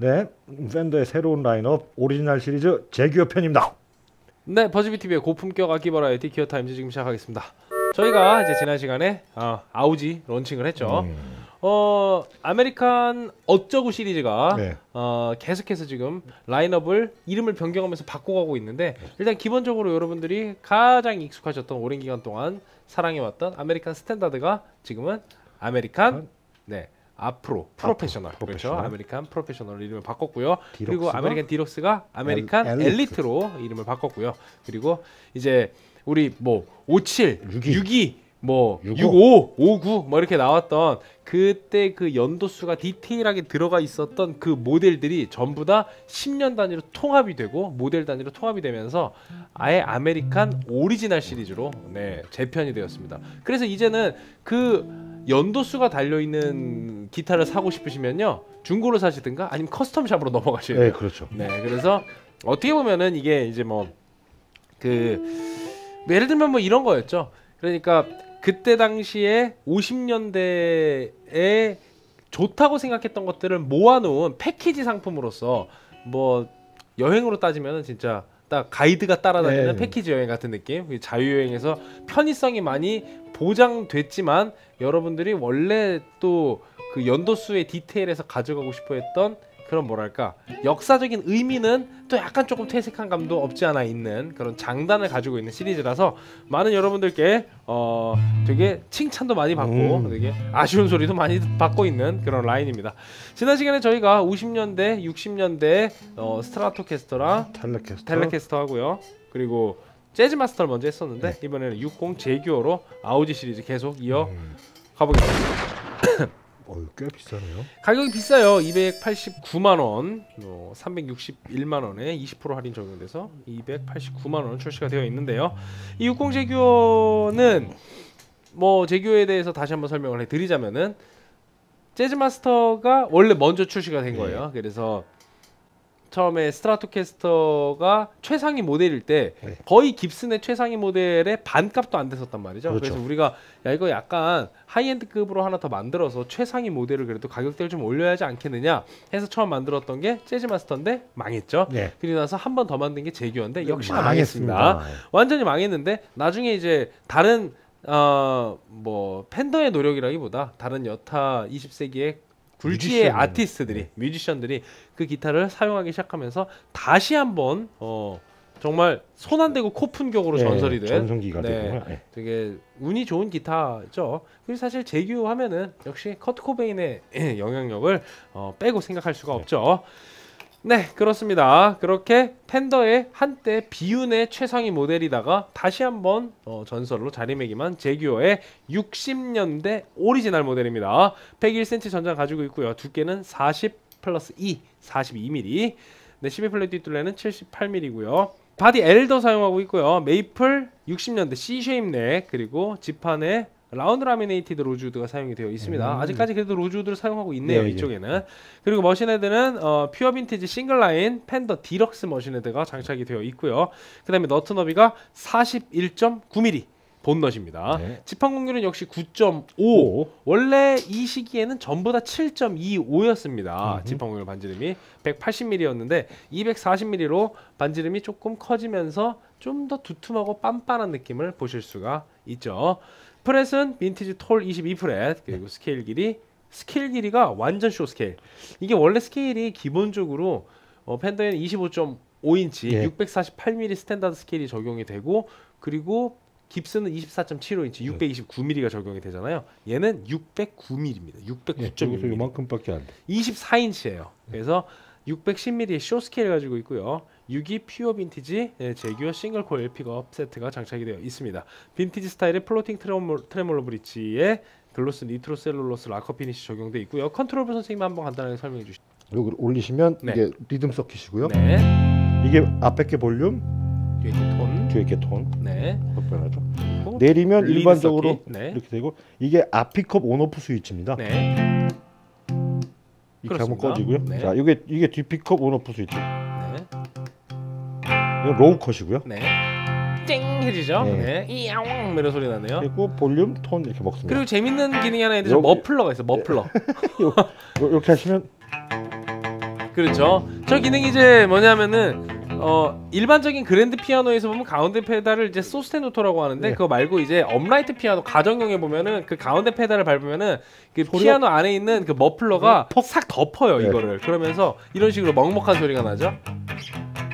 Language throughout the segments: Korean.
네, Fender의 새로운 라인업 오리지널 시리즈 Jaguar 편입니다. 네, 버즈비 TV의 고품격 악기 버라이어티 Gear Times 지금 시작하겠습니다. 저희가 이제 지난 시간에 어, 아우지 론칭을 했죠. 음. 어 American 어쩌구 시리즈가 네. 어, 계속해서 지금 라인업을 이름을 변경하면서 바꿔가고 있는데 일단 기본적으로 여러분들이 가장 익숙하셨던 오랜 기간 동안 사랑해왔던 American Standard가 지금은 American 네 앞으로 Professional. 그렇죠. Professional. American Professional 이름을 바꿨고요. 그리고 American Deluxe가 American El- Elite. 로 이름을 바꿨고요. 그리고 이제 우리 뭐 57, 62, 62, 뭐 65, 65, 59, 뭐 이렇게 나왔던 그때 그 연도수가 디테일하게 들어가 있었던 그 모델들이 전부 다 10년 단위로 통합이 되고 모델 단위로 통합이 되면서 아예 American Original 시리즈로 네 재편이 되었습니다. 그래서 이제는 그 연도수가 달려 있는 기타를 사고 싶으시면요 중고로 사시든가 아니면 커스텀샵으로 넘어가셔야 돼요. 네, 그렇죠. 네, 그래서 어떻게 보면은 이게 이제 뭐그 예를 들면 뭐 이런 거였죠. 그러니까 그때 당시에 50년대에 좋다고 생각했던 것들을 모아놓은 패키지 상품으로서 뭐 여행으로 따지면은 진짜 딱 가이드가 따라다니는 네. 패키지 여행 같은 느낌. 그 자유여행에서 편의성이 많이 보장됐지만 여러분들이 원래 또 그 연도수의 디테일에서 가져가고 싶어 했던 그런 뭐랄까 역사적인 의미는 또 약간 조금 퇴색한 감도 없지 않아 있는 그런 장단을 가지고 있는 시리즈라서 많은 여러분들께 어 되게 칭찬도 많이 받고 음. 되게 아쉬운 소리도 많이 받고 있는 그런 라인입니다. 지난 시간에 저희가 50년대, 60년대 어, 스트라토캐스터랑 텔레캐스터. 텔레캐스터 하고요. 그리고 재즈 마스터를 먼저 했었는데 이번에는 60 제규어로 아우지 시리즈 계속 이어 음. 가보겠습니다. 어유 꽤 비싸네요. 가격이 비싸요. 289만 원, 어, 361만 원에 20% 할인 적용돼서 289만 원 출시가 되어 있는데요. 이 60 제규어는 뭐 제규어에 대해서 다시 한번 설명을 해드리자면은 재즈 마스터가 원래 먼저 출시가 된 거예요. 그래서 처음에 Stratocaster가 최상위 모델일 때 네. 거의 Gibson의 최상위 모델의 반값도 안 됐었단 말이죠. 그렇죠. 그래서 우리가 야 이거 약간 high-end급으로 하나 더 만들어서 최상위 모델을 그래도 가격대를 좀 올려야 하지 않겠느냐 해서 처음 만들었던 게 Jazzmaster인데 망했죠. 네. 그리고 나서 한 번 더 만든 게 Jaguar인데 역시나 망했습니다. 망했습니다. 완전히 망했는데 나중에 이제 다른 어 뭐 Fender의 노력이라기보다 다른 여타 20세기의 굴지의. 아티스트들이 뮤지션들이 그 기타를 사용하기 시작하면서 다시 한번 어 정말 손 안 대고 코 푼 격으로 네, 전설이 된 전성기가 네. 되고요. 네. 되게 운이 좋은 기타죠. 그리고 사실 제규 하면은 역시 커트 코베인의 영향력을 어, 빼고 생각할 수가 없죠. 네, 그렇습니다. 그렇게 팬더의 한때 비운의 최상위 모델이다가 다시 한번 어, 전설로 자리매김한 제규어의 60년대 오리지널 모델입니다. 101cm 전장 가지고 있고요. 두께는 40 플러스 2, 42mm. 네, 12 fret 뒷둘레는 78mm고요. 바디 alder 사용하고 있고요. 메이플 60년대 C shape neck 그리고 지판에 round laminated rosewood가 사용이 되어 있습니다. 음. 아직까지 그래도 rosewood를 사용하고 있네요. 네, 이쪽에는. 그리고 machine head는 어, Pure Vintage single line Fender Deluxe machine head가 장착이 되어 있고요. 그 다음에 너트 너비가 41.9mm bone nut입니다. 네. 지판 곡률은 역시 9.5. 오. 원래 이 시기에는 전부 다 7.25였습니다. 음흠. 지판 곡률 반지름이 180mm였는데 240mm로 반지름이 조금 커지면서 좀 더 두툼하고 빤빤한 느낌을 보실 수가 있죠. Fret은 vintage tall 22 fret 그리고 스케일 길이 스케일 길이가 완전 short scale. 이게 원래 스케일이 기본적으로 어, Fender에는 25.5인치 예. 648mm standard scale이 적용이 되고 그리고 Gibson은 24.75인치 629mm가 적용이 되잖아요. 얘는 609mm입니다. 예, 여기서 609.1mm. 이만큼밖에 안 돼. 24인치예요. 그래서 610mm의 short scale 가지고 있고요. 6이 Pure Vintage 예, Jaguar single coil pickup 세트가 장착이 되어 있습니다. vintage style의 floating tremol-, tremolo bridge에 gloss nitrocellulose lacquer finish 적용돼 있고요. 컨트롤부 선생님 한번 간단하게 설명해 주시죠. 여기 올리시면 네. 이게 rhythm circuit이고요. 네. 이게 앞에 게 볼륨, 뒤에 이렇게 톤. 뒤에 게 톤. 네. 변하죠. 내리면 일반적으로. 네. 이렇게 되고 이게 앞 pickup on off 스위치입니다. 네. 이렇게 그렇습니다. 하면 꺼지고요. 네. 자, 이게 이게 뒤 pickup on off 스위치. 네. 이거 low cut이고요. 네. 쨍 해지죠. 네. 네. 이야옹 이런 소리 나네요. 그리고 볼륨, 톤 이렇게 먹습니다. 그리고 재밌는 기능이 하나 있는데 여기- 머플러가 있어요. 머플러. 요- 이렇게 하시면 그렇죠. 저 기능이 이제 뭐냐면은 어 일반적인 그랜드 피아노에서 보면 가운데 페달을 이제 소스테누토라고 하는데 네. 그거 말고 이제 업라이트 피아노 가정용에 보면은 그 가운데 페달을 밟으면은 그 소리가- 피아노 안에 있는 그 머플러가 퍽- 싹 덮어요 네. 이거를 그러면서 이런 식으로 먹먹한 소리가 나죠.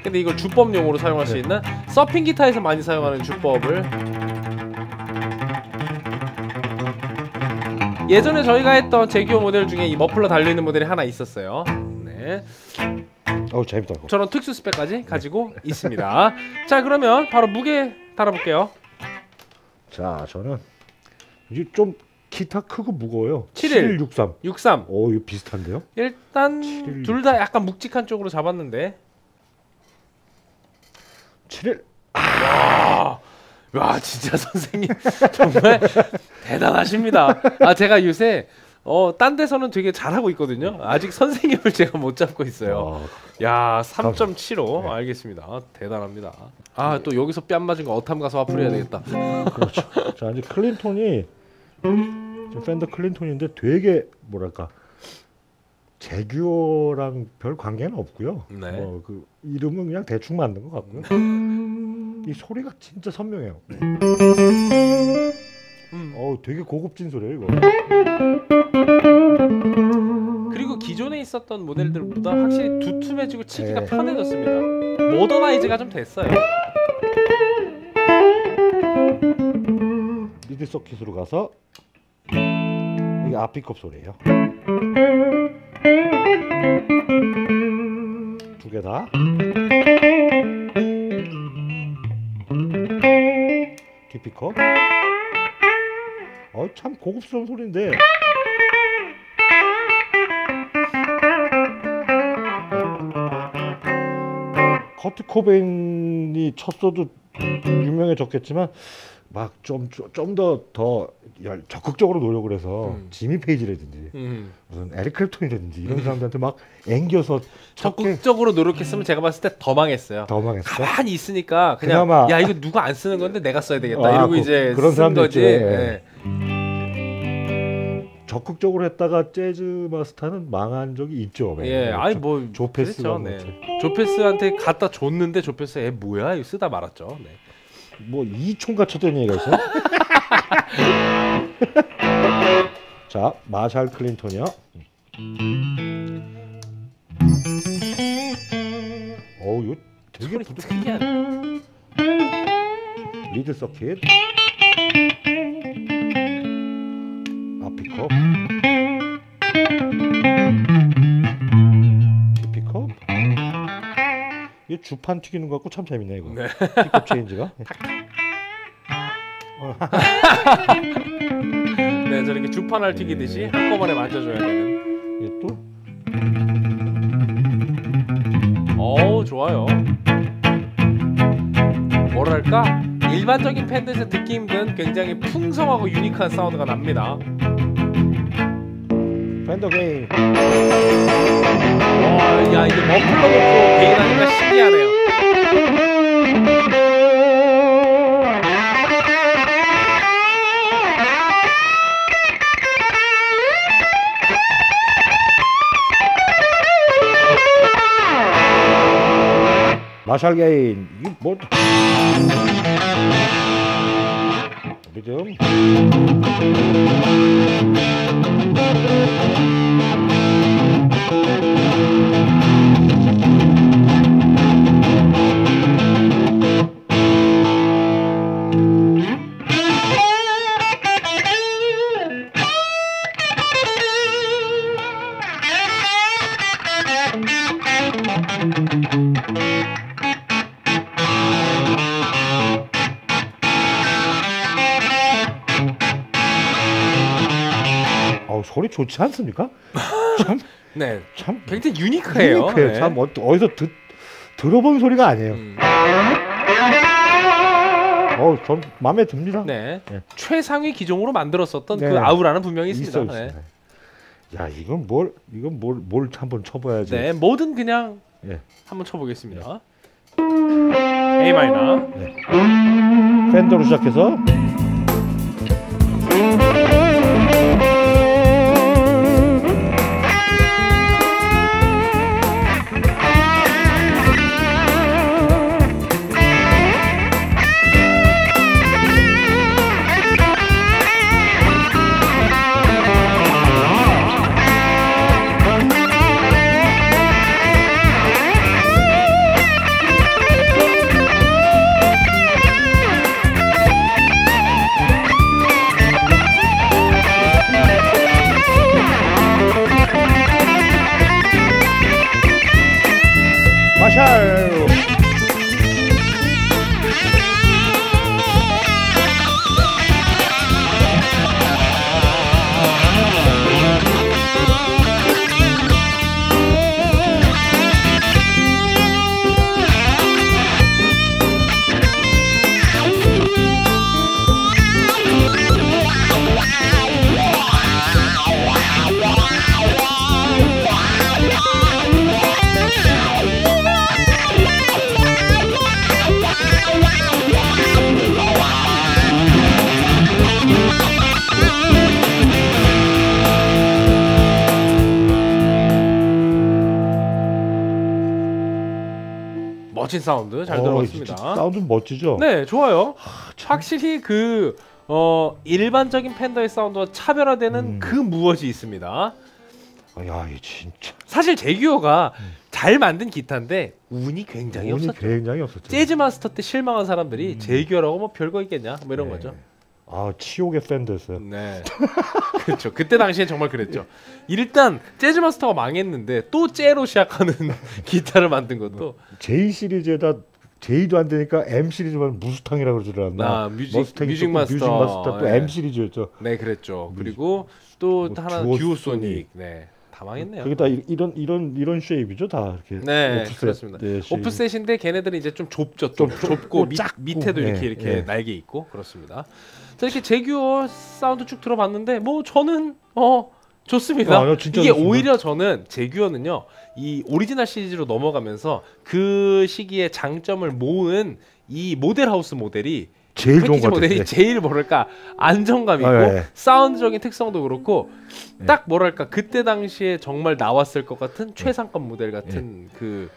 근데 이걸 주법용으로 사용할 수 네. 있는 서핑 기타에서 많이 사용하는 주법을 예전에 저희가 했던 제규어 모델 중에 이 머플러 달려 있는 모델이 하나 있었어요. 네. 어우 재밌다 이거. 저런 특수 스펙까지 가지고 있습니다. 자, 그러면 바로 무게 달아볼게요. 자 저는 이게 좀 기타 크고 무거워요. 71. 7163. 63. 오 이거 비슷한데요? 일단 71. 둘다 약간 묵직한 쪽으로 잡았는데. 71. 와, 와 진짜 선생님 정말 대단하십니다. 아 제가 요새 어, 딴 데서는 되게 잘하고 있거든요. 아직 선생님을 제가 못 잡고 있어요. 와, 야, 3.75. 네. 알겠습니다. 대단합니다. 아, 또 여기서 뺨 맞은 거 어탐 가서 화풀이 해야 되겠다. 그렇죠. 자 이제 클린톤이 지금 팬더 클린톤인데 되게 뭐랄까 제규어랑 별 관계는 없고요. 네. 어, 그 이름은 그냥 대충 만든 것 같고요. 이 소리가 진짜 선명해요. 음. 어우 되게 고급진 소리예요 이거. 그리고 기존에 있었던 모델들보다 확실히 두툼해지고 치기가 네. 편해졌습니다. 모더나이즈가 좀 됐어요. 미드 서킷으로 가서 이게 아피컵 소리예요. 두 개 다. 디피컵. 어 참 고급스러운 소리인데. 커트 코베인이 쳤어도 유명해졌겠지만 막 좀좀더더 적극적으로 노력을 해서 음. 지미 페이지라든지 음. 무슨 에릭 클랩톤이라든지 이런 사람들한테 막 앵겨서 적극적으로 노력했으면 제가 봤을 때 더 망했어요. 더 망했어. 가만히 있으니까 그냥 그나마- 야 이거 누가 안 쓰는 건데 내가 써야 되겠다 아, 이러고 그- 이제 그런 쓴 사람들 거지. 있죠. 예. 적극적으로 했다가 재즈 마스터는 망한 적이 있죠. 예, 아니 뭐 조페스가 그렇죠, 뭐 네. 조페스한테 갖다 줬는데 조페스 애 뭐야 이거 쓰다 말았죠. 네. 뭐 이총 갖췄던 얘기가 있어. 자, 마샬 clean tone이요. 어우, 이거 되게 소리 부드 특이한. lead circuit. 앞 픽업. 이 주판 튀기는 거 같고 참 재밌네 이거. 네. 픽업 체인지가. 네, 저렇게 주판을 튀기듯이 네. 한꺼번에 만져줘야 되는. 이게 또 어우 좋아요. 뭐랄까 일반적인 팬들에서 듣기 힘든 굉장히 풍성하고 유니크한 사운드가 납니다. 팬더 게임. 와, 야 이게 머플러 놓고 개인하니까 신기하네요. 마샬 게인. 이게 뭐 리 좋지 않습니까? 참, 네, 참 굉장히 유니크해요. 유니크해요. 네. 참 어, 어디서 듣, 들어본 소리가 아니에요. 음, 어우, 전 마음에 듭니다. 네. 네. 최상위 기종으로 만들었었던 네. 그 아우라는 분명히 있습니다. 있어 네. 있어. 야, 이건 뭘 이건 뭘 뭘 한번 쳐봐야지. 네, 뭐든 그냥 예. 한번 쳐보겠습니다. A 마이너. 팬더로 시작해서 거친 사운드 잘 어, 들어봤습니다. 사운드 멋지죠. 네, 좋아요. 참. 확실히 그 어, 일반적인 펜더의 사운드와 차별화되는 음. 그 무엇이 있습니다. 아, 야, 이 진짜 사실 재규어가 음. 잘 만든 기타인데 운이 굉장히 운이 없었죠. 굉장히 없었죠. 재즈 마스터 때 실망한 사람들이 음. 재규어라고 뭐 별거 있겠냐 뭐 이런 네. 거죠. 아, 치욕의 펜더였어요. 네. 그렇죠. 그때 당시엔 정말 그랬죠. 일단 재즈 마스터가 망했는데 또 J로 시작하는 기타를 만든 것도 J 시리즈에다 J도 안 되니까 M 시리즈만 무스탕이라고 그러지 않나. 나 뮤직 머스탱이 뮤직 마스터, 뮤직 마스터 또 네. M 시리즈였죠. 네, 그랬죠. 뮤직- 그리고 또 뭐 하나 듀오 소닉. 네. 다 망했네요. 그게 다 이- 이런 이런 이런 shape이죠, 다 이렇게. 네, offset, 그렇습니다. 네. offset인데 걔네들은 이제 좀 좁죠. 좀 좀 좁고 밑. 밑에도 이렇게 네, 이렇게 네. 날개 있고 그렇습니다. 자 이렇게 재규어 사운드 쭉 들어봤는데 뭐 저는 어 좋습니다. 아, 진짜 이게 좋습니다. 오히려 저는 재규어는요 이 오리지널 시리즈로 넘어가면서 그 시기에 장점을 모은 이 모델 하우스 모델이 제일 좋은 것 같아요. 네. 제일 뭐랄까 안정감 있고 아, 예. 사운드적인 특성도 그렇고 네. 딱 뭐랄까 그때 당시에 정말 나왔을 것 같은 최상급 모델 같은 그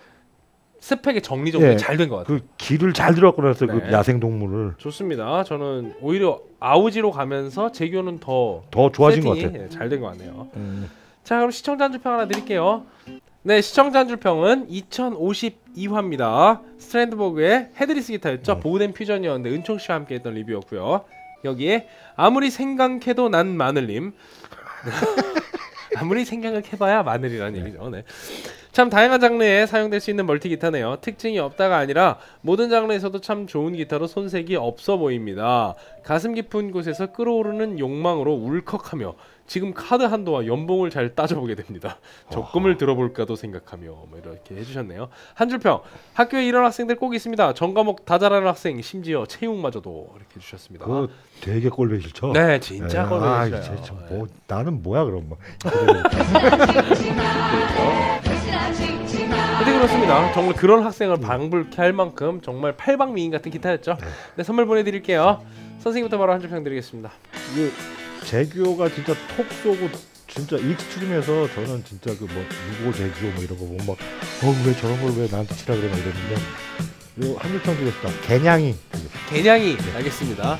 스펙의 정리 정도 예. 잘된 것 같아요. 그 길을 잘 들어갔고 나서 네. 그 야생 동물을 좋습니다. 저는 오히려 아오지로 가면서 재규어는 더 더 좋아진 것 같아요. 잘된 것 같네요. 음. 자 그럼 시청자 한줄평 하나 드릴게요. 네 시청자 한줄 평은 2052화입니다. 스트랜드버그의 headless 기타였죠. 네. 보덴 퓨전이었는데 은총 씨와 함께 했던 리뷰였고요. 여기에 아무리 생각해도 난 마늘님. 아무리 생각해봐야 마늘이라는 얘기죠. 네. 참 다양한 장르에 사용될 수 있는 멀티 기타네요. 특징이 없다가 아니라 모든 장르에서도 참 좋은 기타로 손색이 없어 보입니다. 가슴 깊은 곳에서 끓어오르는 욕망으로 울컥하며 지금 카드 한도와 연봉을 잘 따져보게 됩니다. 적금을 들어볼까도 생각하며 뭐 이렇게 해주셨네요. 한 줄평 학교에 이런 학생들 꼭 있습니다. 전 과목 다 잘하는 학생 심지어 체육마저도 이렇게 해주셨습니다. 그거 되게 꼴보기 싫죠. 네 진짜 네. 걸려 아, 참 네. 뭐, 나는 뭐야 그럼 뭐. 근데 그렇습니다. 정말 그런 학생을 방불케 할 만큼 정말 팔방미인 같은 기타였죠. 네, 선물 보내드릴게요. 선생님부터 바로 한 줄평 드리겠습니다. 그 재규어가 진짜 톡 쏘고 진짜 extreme해서 저는 진짜 그뭐 유고 재규어 뭐 이런 거 보면 막어왜 저런 걸 왜 나한테 치라 그래 막 이랬는데 한줄 평 드렸다. 개냥이. 개냥이 알겠습니다.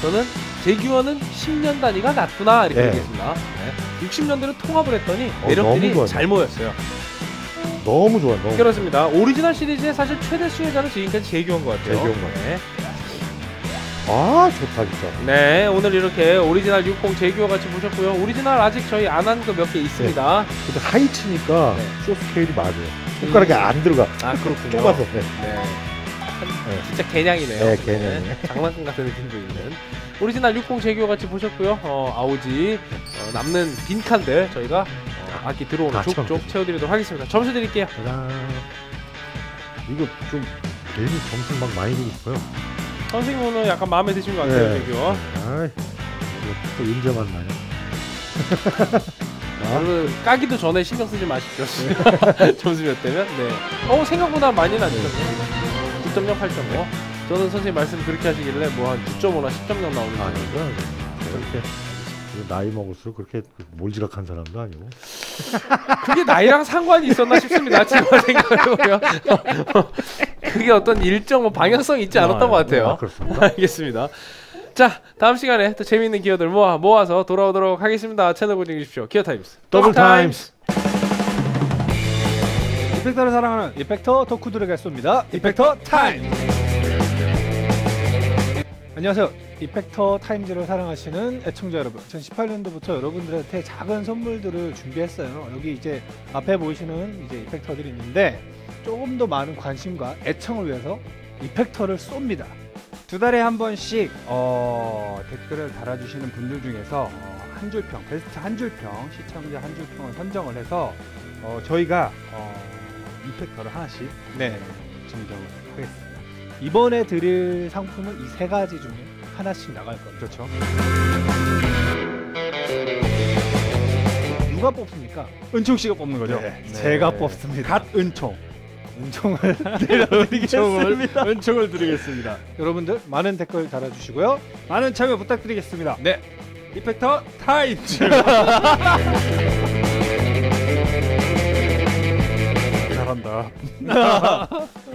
저는 재규어는 10년 단위가 낫구나 이렇게 네. 얘기했습니다. 네. 60년대로 통합을 했더니 어, 매력들이 좋아요. 잘 모였어요. 너무 좋아. 너무. 그렇습니다. 오리지널 시리즈의 사실 최대 수혜자는 지금까지 재규어인 것 같아요. 재규어인 것 네. 아 좋다 진짜. 네, 오늘 이렇게 오리지널 60 재규어 같이 보셨고요. 오리지널 아직 저희 안 한 거 몇 개 있습니다. 근데 하이 치니까 네. 쇼 스케일이 맞아요. 손가락이 안 들어가. 아 그렇군요. 좁아서. 네. 네. 네. 진짜 개냥이네요. 네, 개냥이네. 장난감 같은 느낌도 있는. 오리지널 60 재규어 같이 보셨고요. 어, 아오지 어, 남는 빈칸들 저희가 어, 악기 들어오는 아, 참. 채워드리도록 하겠습니다. 점수 드릴게요. 짜잔. 이거 좀 괜히 점수 막 많이 주고 싶어요. 선생님 오늘 약간 마음에 드신 것 같아요, 제규어. 아이, 이거 또 인정한 나요. 여러분 까기도 전에 신경 쓰지 마십시오. 점수 몇 대면? 네. 어 생각보다 많이 나죠. 9.0, 8.5. 저는 선생님 말씀 그렇게 하시길래 뭐 한 9.5나 10.0 나오는 줄 아, 알았는데. 이거 그렇게 이거 나이 먹을수록 그렇게 몰지락한 사람도 아니고. 그게 나이랑 상관이 있었나 싶습니다. 지금 생각해보면 그게 어떤 일정 뭐 방향성이 있지 않았던 것 같아요. 아, 그렇습니다. 알겠습니다. 자 다음 시간에 또 재미있는 기어들 모아 모아서 돌아오도록 하겠습니다. 채널 고정해 주십시오. 기어 타임스. 더블 타임스. effector를 사랑하는 effector 덕후들에게 쏩니다. 이펙터 타임. 안녕하세요. 이펙터 타임즈를 사랑하시는 애청자 여러분. 2018년도부터 여러분들한테 작은 선물들을 준비했어요. 여기 이제 앞에 보이시는 이제 이펙터들이 있는데 조금 더 많은 관심과 애청을 위해서 이펙터를 쏩니다. 두 달에 한 번씩 어, 댓글을 달아주시는 분들 중에서 어, 한 줄평, 베스트 한 줄평, 시청자 한 줄평을 선정을 해서 어, 저희가 어, 이펙터를 하나씩 네, 증정을 하겠습니다. 이번에 드릴 상품은 이 세 가지 중에 하나씩 나갈 겁니다. 그렇죠. 누가 뽑습니까? 은총 씨가 뽑는 거죠? 네. 제가 뽑습니다. 갓 은총. 은총을 드리겠습니다. 은총을 드리겠습니다. 여러분들 많은 댓글 달아주시고요. 많은 참여 부탁드리겠습니다. 네. 이펙터 타임즈. 잘한다.